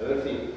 Mas enfim,